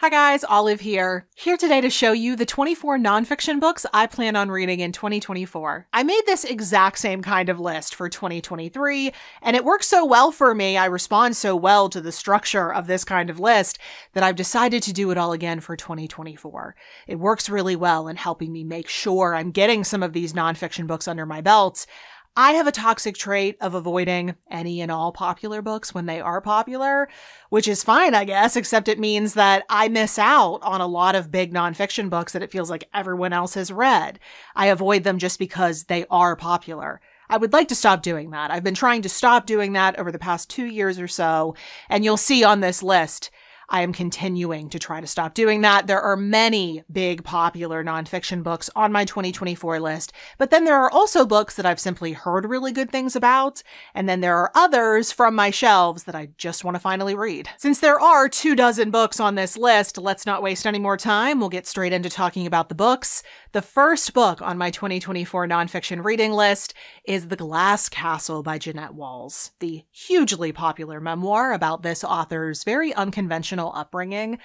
Hi guys, Olive here. Here today to show you the 24 nonfiction books I plan on reading in 2024. I made this exact same kind of list for 2023, and it works so well for me, I respond so well to the structure of this kind of list, that I've decided to do it all again for 2024. It works really well in helping me make sure I'm getting some of these nonfiction books under my belt. I have a toxic trait of avoiding any and all popular books when they are popular, which is fine, I guess, except it means that I miss out on a lot of big nonfiction books that it feels like everyone else has read. I avoid them just because they are popular. I would like to stop doing that. I've been trying to stop doing that over the past two years or so, and you'll see on this list I am continuing to try to stop doing that. There are many big popular nonfiction books on my 2024 list, but then there are also books that I've simply heard really good things about, and then there are others from my shelves that I just want to finally read. Since there are two dozen books on this list, let's not waste any more time. We'll get straight into talking about the books. The first book on my 2024 nonfiction reading list is The Glass Castle by Jeannette Walls, the hugely popular memoir about this author's very unconventional upbringing.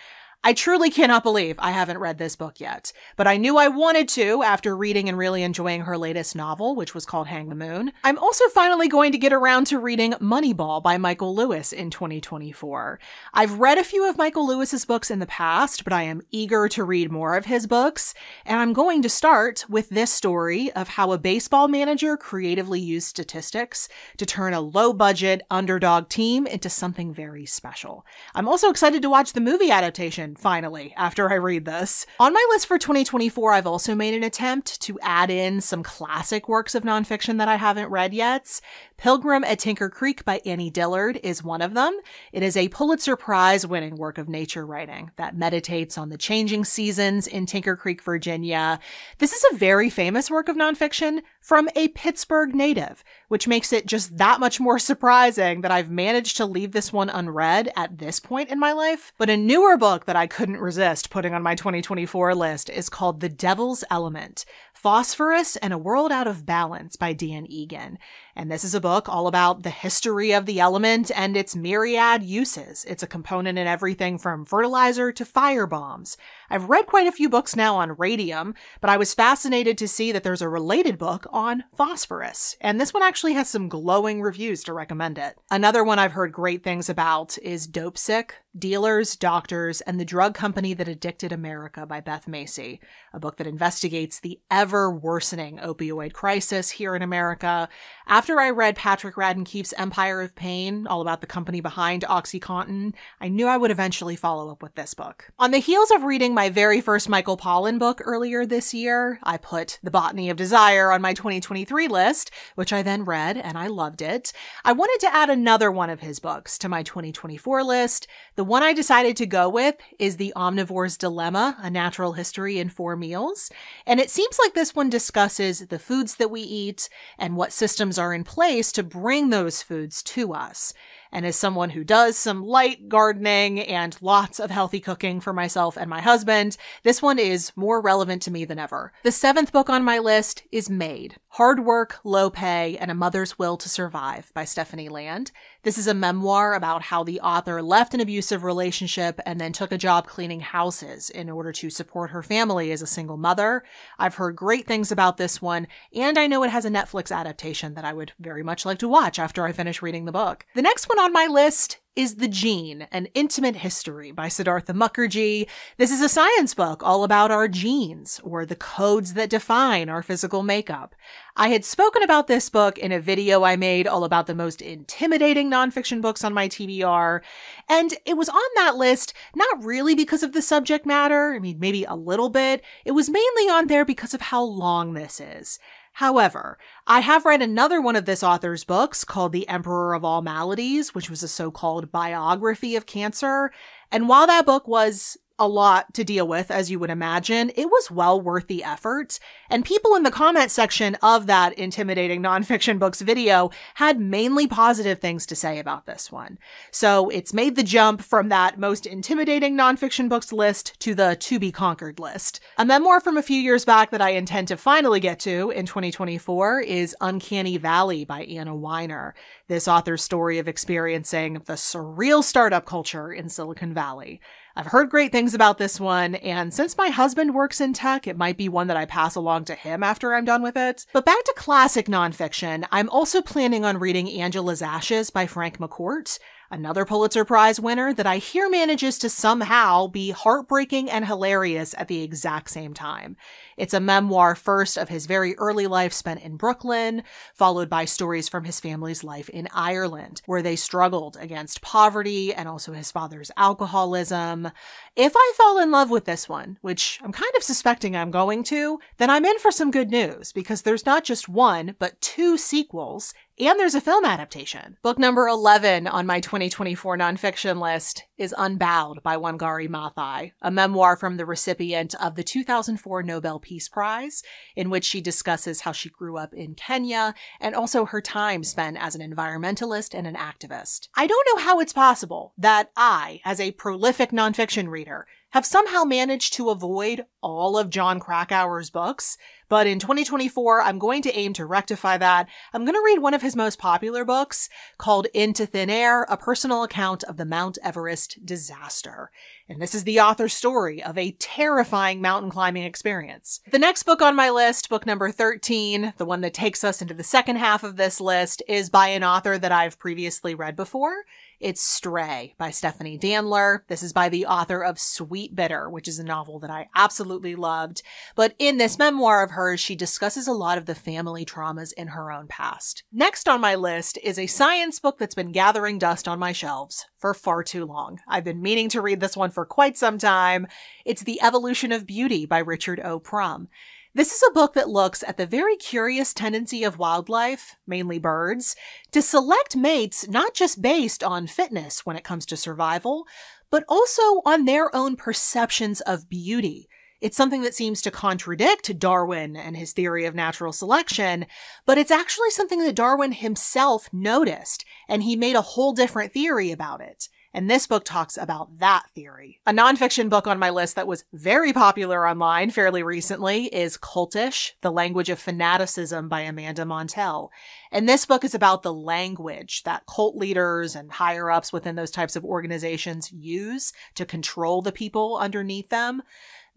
I truly cannot believe I haven't read this book yet, but I knew I wanted to after reading and really enjoying her latest novel, which was called Hang the Moon. I'm also finally going to get around to reading Moneyball by Michael Lewis in 2024. I've read a few of Michael Lewis's books in the past, but I am eager to read more of his books, and I'm going to start with this story of how a baseball manager creatively used statistics to turn a low budget underdog team into something very special. I'm also excited to watch the movie adaptation finally, after I read this. On my list for 2024, I've also made an attempt to add in some classic works of nonfiction that I haven't read yet. Pilgrim at Tinker Creek by Annie Dillard is one of them. It is a Pulitzer Prize winning work of nature writing that meditates on the changing seasons in Tinker Creek, Virginia. This is a very famous work of nonfiction from a Pittsburgh native, which makes it just that much more surprising that I've managed to leave this one unread at this point in my life. But a newer book that I couldn't resist putting on my 2024 list is called The Devil's Element Phosphorus and a World Out of Balance by Dan Egan. And this is a book all about the history of the element and its myriad uses. It's a component in everything from fertilizer to fire bombs. I've read quite a few books now on radium, but I was fascinated to see that there's a related book on phosphorus. And this one actually has some glowing reviews to recommend it. Another one I've heard great things about is Dopesick Dealers, Doctors, and the Drug Company That Addicted America by Beth Macy, a book that investigates the ever worsening opioid crisis here in America. After I read Patrick Radden Keefe's Empire of Pain, all about the company behind Oxycontin, I knew I would eventually follow up with this book. On the heels of reading my very first Michael Pollan book earlier this year, I put The Botany of Desire on my 2023 list, which I then read and I loved it. I wanted to add another one of his books to my 2024 list. The one I decided to go with is The Omnivore's Dilemma, A Natural History in Four Meals. And it seems like this one discusses the foods that we eat and what systems are in place to bring those foods to us. And as someone who does some light gardening and lots of healthy cooking for myself and my husband, this one is more relevant to me than ever. The seventh book on my list is Maid Hard Work, Low Pay, and a Mother's Will to Survive by Stephanie Land. This is a memoir about how the author left an abusive relationship and then took a job cleaning houses in order to support her family as a single mother. I've heard great things about this one, and I know it has a Netflix adaptation that I would very much like to watch after I finish reading the book. The next one on my list is The Gene, An Intimate History by Siddhartha Mukherjee. This is a science book all about our genes, or the codes that define our physical makeup. I had spoken about this book in a video I made all about the most intimidating nonfiction books on my TBR, and it was on that list not really because of the subject matter, I mean, maybe a little bit. It was mainly on there because of how long this is. However, I have read another one of this author's books called The Emperor of All Maladies, which was a so-called biography of cancer. And while that book was a lot to deal with, as you would imagine. It was well worth the effort. And people in the comment section of that intimidating nonfiction books video had mainly positive things to say about this one. So it's made the jump from that most intimidating nonfiction books list to the to be conquered list. A memoir from a few years back that I intend to finally get to in 2024 is Uncanny Valley by Anna Wiener. This author's story of experiencing the surreal startup culture in Silicon Valley. I've heard great things about this one, and since my husband works in tech, it might be one that I pass along to him after I'm done with it. But back to classic nonfiction, I'm also planning on reading Angela's Ashes by Frank McCourt another Pulitzer Prize winner that I hear manages to somehow be heartbreaking and hilarious at the exact same time. It's a memoir first of his very early life spent in Brooklyn, followed by stories from his family's life in Ireland, where they struggled against poverty and also his father's alcoholism. If I fall in love with this one, which I'm kind of suspecting I'm going to, then I'm in for some good news because there's not just one, but two sequels, and there's a film adaptation. Book number 11 on my 2024 nonfiction list is Unbowed by Wangari Maathai, a memoir from the recipient of the 2004 Nobel Peace Prize, in which she discusses how she grew up in Kenya and also her time spent as an environmentalist and an activist. I don't know how it's possible that I, as a prolific nonfiction reader, reader have somehow managed to avoid all of John Krakauer's books. But in 2024, I'm going to aim to rectify that. I'm going to read one of his most popular books called Into Thin Air, a personal account of the Mount Everest disaster. And this is the author's story of a terrifying mountain climbing experience. The next book on my list, book number 13, the one that takes us into the second half of this list, is by an author that I've previously read before. It's Stray by Stephanie Danler. This is by the author of Sweetbitter, which is a novel that I absolutely loved. But in this memoir of hers, she discusses a lot of the family traumas in her own past. Next on my list is a science book that's been gathering dust on my shelves for far too long. I've been meaning to read this one for quite some time. It's The Evolution of Beauty by Richard O. Prum. This is a book that looks at the very curious tendency of wildlife, mainly birds, to select mates not just based on fitness when it comes to survival, but also on their own perceptions of beauty. It's something that seems to contradict Darwin and his theory of natural selection, but it's actually something that Darwin himself noticed, and he made a whole different theory about it. And this book talks about that theory. A nonfiction book on my list that was very popular online fairly recently is Cultish, The Language of Fanaticism by Amanda Montell. And this book is about the language that cult leaders and higher ups within those types of organizations use to control the people underneath them.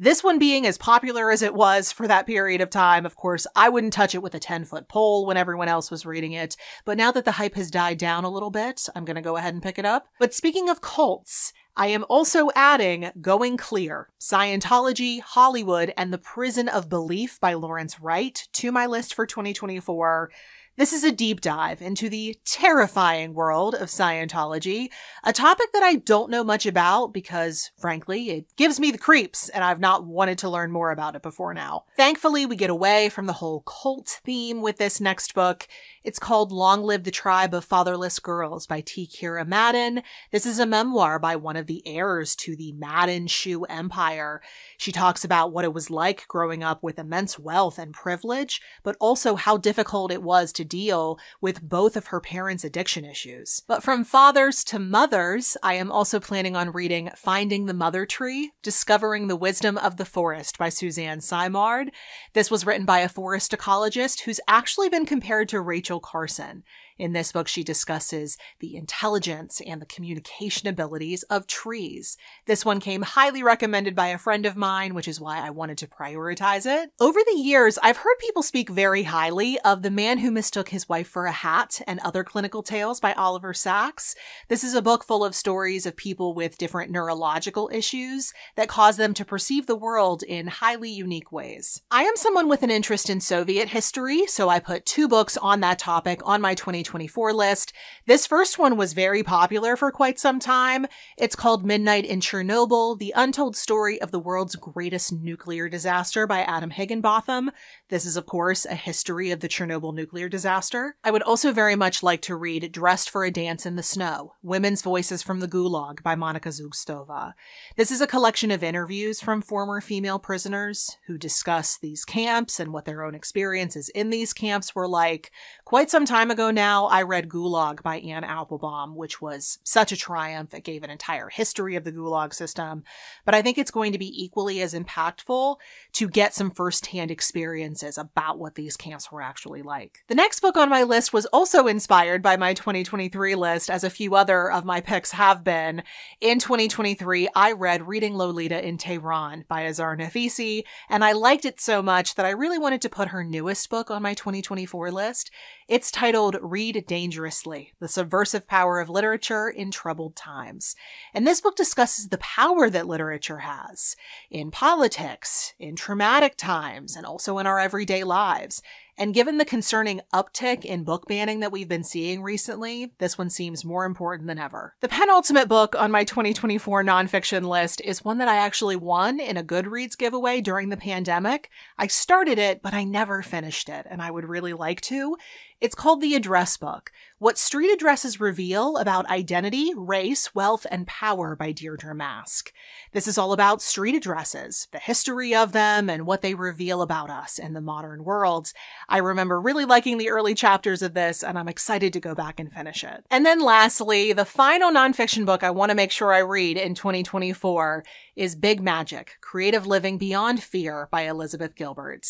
This one being as popular as it was for that period of time, of course, I wouldn't touch it with a 10 foot pole when everyone else was reading it. But now that the hype has died down a little bit, I'm going to go ahead and pick it up. But speaking of cults, I am also adding Going Clear, Scientology, Hollywood, and the Prison of Belief by Lawrence Wright to my list for 2024. This is a deep dive into the terrifying world of Scientology, a topic that I don't know much about because, frankly, it gives me the creeps and I've not wanted to learn more about it before now. Thankfully, we get away from the whole cult theme with this next book. It's called Long Live the Tribe of Fatherless Girls by T. Kira Madden. This is a memoir by one of the heirs to the Madden shoe empire. She talks about what it was like growing up with immense wealth and privilege, but also how difficult it was to deal with both of her parents' addiction issues. But from fathers to mothers, I am also planning on reading Finding the Mother Tree, Discovering the Wisdom of the Forest by Suzanne Simard. This was written by a forest ecologist who's actually been compared to Rachel Carson. In this book, she discusses the intelligence and the communication abilities of trees. This one came highly recommended by a friend of mine, which is why I wanted to prioritize it. Over the years, I've heard people speak very highly of The Man Who Mistook His Wife for a Hat and Other Clinical Tales by Oliver Sacks. This is a book full of stories of people with different neurological issues that cause them to perceive the world in highly unique ways. I am someone with an interest in Soviet history, so I put two books on that topic on my 2020 2024 list. This first one was very popular for quite some time. It's called Midnight in Chernobyl, The Untold Story of the World's Greatest Nuclear Disaster by Adam Higginbotham. This is, of course, a history of the Chernobyl nuclear disaster. I would also very much like to read Dressed for a Dance in the Snow, Women's Voices from the Gulag by Monika Zgustova. This is a collection of interviews from former female prisoners who discuss these camps and what their own experiences in these camps were like. Quite some time ago now, I read Gulag by Anne Applebaum, which was such a triumph. It gave an entire history of the Gulag system. But I think it's going to be equally as impactful to get some firsthand experiences about what these camps were actually like. The next book on my list was also inspired by my 2023 list, as a few other of my picks have been. In 2023, I read Reading Lolita in Tehran by Azar Nafisi, and I liked it so much that I really wanted to put her newest book on my 2024 list. It's titled Read Dangerously The Subversive Power of Literature in Troubled Times. And this book discusses the power that literature has in politics, in traumatic times, and also in our everyday lives. And given the concerning uptick in book banning that we've been seeing recently, this one seems more important than ever. The penultimate book on my 2024 nonfiction list is one that I actually won in a Goodreads giveaway during the pandemic. I started it, but I never finished it, and I would really like to. It's called The Address Book What Street Addresses Reveal About Identity, Race, Wealth, and Power by Deirdre Mask. This is all about street addresses, the history of them, and what they reveal about us in the modern world. I remember really liking the early chapters of this, and I'm excited to go back and finish it. And then lastly, the final nonfiction book I want to make sure I read in 2024 is Big Magic Creative Living Beyond Fear by Elizabeth Gilbert.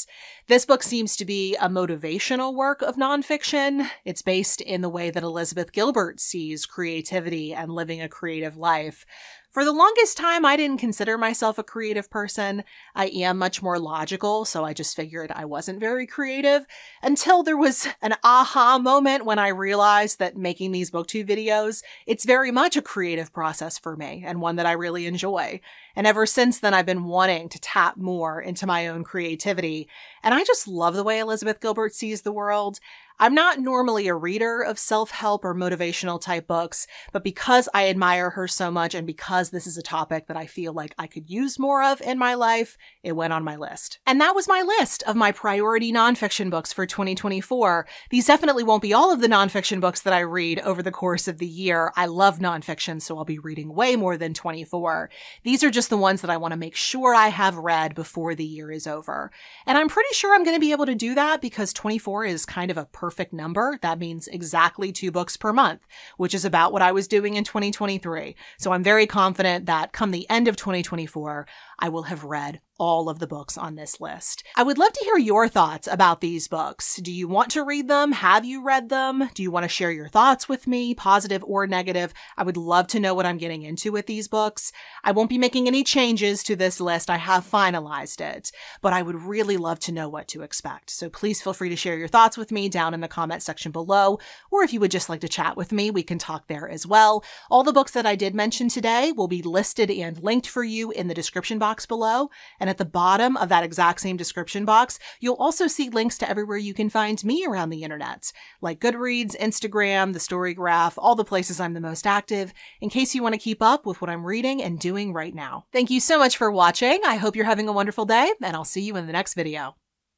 This book seems to be a motivational work of nonfiction. It's based in the way that Elizabeth Gilbert sees creativity and living a creative life. For the longest time, I didn't consider myself a creative person. I am much more logical, so I just figured I wasn't very creative until there was an aha moment when I realized that making these booktube videos, it's very much a creative process for me and one that I really enjoy. And ever since then, I've been wanting to tap more into my own creativity. And I just love the way Elizabeth Gilbert sees the world. I'm not normally a reader of self help or motivational type books, but because I admire her so much and because this is a topic that I feel like I could use more of in my life, it went on my list. And that was my list of my priority nonfiction books for 2024. These definitely won't be all of the nonfiction books that I read over the course of the year. I love nonfiction, so I'll be reading way more than 24. These are just the ones that I want to make sure I have read before the year is over. And I'm pretty sure I'm going to be able to do that because 24 is kind of a perfect perfect number, that means exactly two books per month, which is about what I was doing in 2023. So I'm very confident that come the end of 2024, I will have read all of the books on this list. I would love to hear your thoughts about these books. Do you want to read them? Have you read them? Do you want to share your thoughts with me, positive or negative? I would love to know what I'm getting into with these books. I won't be making any changes to this list. I have finalized it, but I would really love to know what to expect. So please feel free to share your thoughts with me down in the comment section below, or if you would just like to chat with me, we can talk there as well. All the books that I did mention today will be listed and linked for you in the description box below. And at the bottom of that exact same description box, you'll also see links to everywhere you can find me around the internet, like Goodreads, Instagram, the Story Graph, all the places I'm the most active, in case you want to keep up with what I'm reading and doing right now. Thank you so much for watching. I hope you're having a wonderful day, and I'll see you in the next video.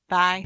Bye.